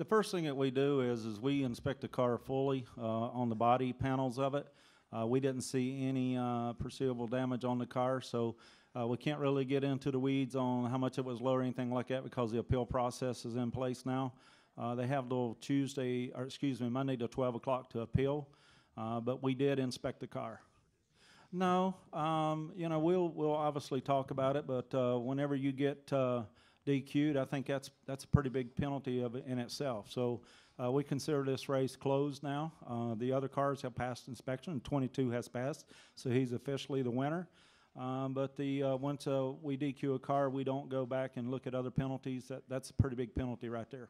The first thing that we do is, is we inspect the car fully, uh, on the body panels of it. Uh, we didn't see any, uh, perceivable damage on the car, so, uh, we can't really get into the weeds on how much it was low or anything like that because the appeal process is in place now. Uh, they have till Tuesday, or excuse me, Monday till twelve o'clock to appeal, uh, but we did inspect the car. No, um, you know, we'll, we'll obviously talk about it, but, whenever you get, DQ'd, I think that's, that's a pretty big penalty of in itself. So, uh, we consider this race closed now. Uh, the other cars have passed inspection, and twenty-two has passed, so he's officially the winner. Um, but the, uh, once, uh, we DQ a car, we don't go back and look at other penalties. That, that's a pretty big penalty right there.